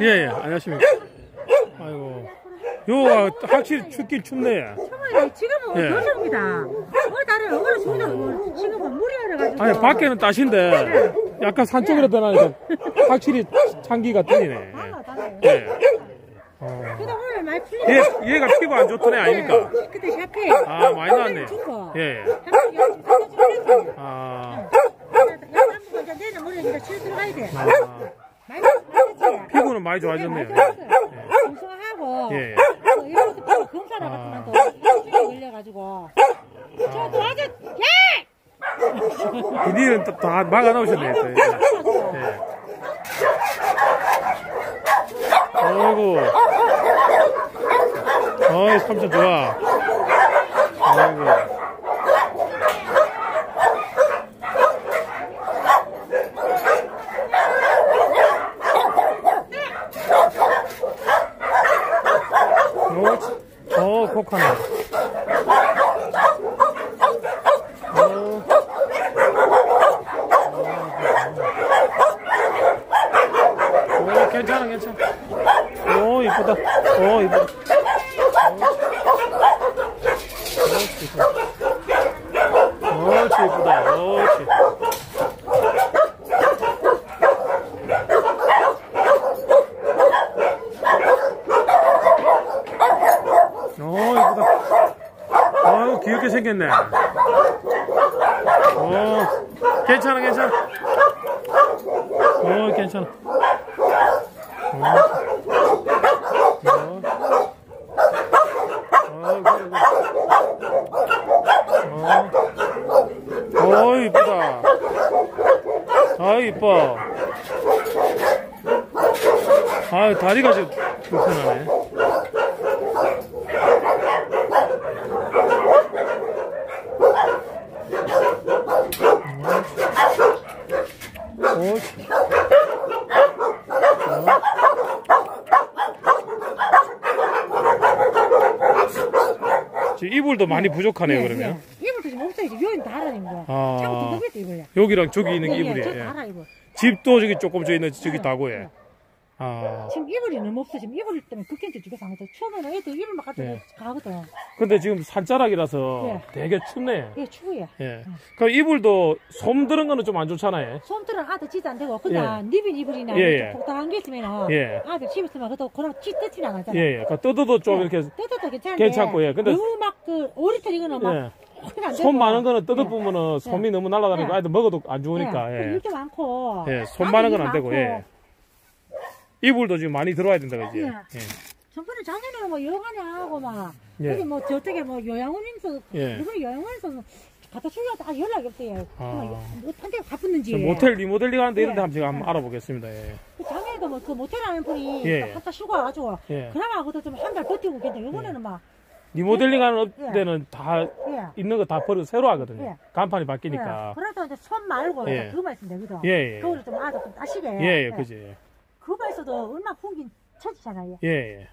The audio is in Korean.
예, 예, 안녕하십니까. 아이고. 요가 확실히 춥긴 춥네. 정말 지금은 예. 겨울입니다. 다른 어머니 수도 지금은 물이 얼어가지고. 아니, 밖에는 따신데, 약간 산 쪽으로 떠나니까 확실히 찬기가 달라요. 예. 어. 근데 오늘 많이 풀리네. 얘, 얘가 피부 안 좋더네, 아닙니까? 그때 샤페. 아, 많이 나왔네. 준 예. 거. 아, 이제 내는 물에 이제 칠 들어가야 돼. 아. 많이 풀렸지. 피부는 많이 좋아졌네요. 공성하고 예, 예. 이렇게 피부 검사를 같은 것도 일주일에 걸려가지고 저도 아주 예! 비닐은 다, 다 막아 놓으셨네. 또. 예. 예. 아이고. 어이, 삼촌 좋아. 아이고. 어. 오, 괜찮아, 괜찮아. 오, 이쁘다. 오, 이쁘다. 옳지, 이쁘다. 옳지. 오, 이쁘다. 아유, 귀엽게 생겼네. 오, 괜찮아, 괜찮아. 오, 괜찮아. 어. 어, 그래, 그래. 어. 어, 이쁘다. 아, 이뻐. 아, 다리가 좀 불편하네. 오, 지금 이불도 많이 부족하네요, 그러면. 이불도 지금 요인 다 알아 이거. 아. 자꾸 두껍게 이불이야. 여기랑 저기 있는 게 예, 예, 이불이에요. 예. 이불. 집도 저기 조금 저 있는 저기 다고에. 아. 지금 이불이 너무 없어. 지금 이불 때문에 극혐지 집에서 하거든. 추우면 애들 이불만 갖다 네. 가거든. 근데 지금 산자락이라서 예. 되게 춥네. 이게 추워요. 예. 그 이불도 솜 들은 거는 좀 안 좋잖아요. 솜들은 아들 찌도 안 되고 그냥 예. 니빈 이불이나 예, 예. 복당한 게 있으면 예. 아들 집에 있으면 그것도 그런 찌 뜯진 안 하잖아. 예, 예. 그 뜯어도 좀 이렇게 뜯어도 괜찮은데 괜찮고, 예. 근데- 너무 막 그 오리털 이거는 막 예. 확안 되고. 손 많은 거는 예. 뜯어보면은 솜이 너무 날아다니고 예. 아이들 먹어도 안 좋으니까. 예. 예. 일도 많고 예, 손 많은 일건안 되고. 예. 이불도 지금 많이 들어와야 된다, 그지? 예. 예. 전번에 작년에는 뭐 여가냐 하고 막 예. 여기 뭐 저쪽에 뭐 요양원에서 예. 이번에 요양원에서 갖다 주려고 아 연락이 없어요. 아. 뭐 한테 바쁘는지. 저 모텔 리모델링 하는데 이런 데 예. 한번 제가 한번 알아보겠습니다. 예. 그 작년에도 뭐 그 모텔 하는 분이 예. 갖다 쉬고 와가지고 예. 그나마 그것도 좀 한 달 버티고 있겠는데 이번에는 막 리모델링 하는 예. 데는 다 예. 있는 거 다 버리고 새로 하거든요. 예. 간판이 예. 바뀌니까. 그래도 이제 손 말고 예. 그거만 있으면 되거든. 예, 예. 그거를 좀 아주 좀 따시게. 예, 예, 그지. 그거만 있어도 얼마 풍긴 쳐지잖아요. 예, 예.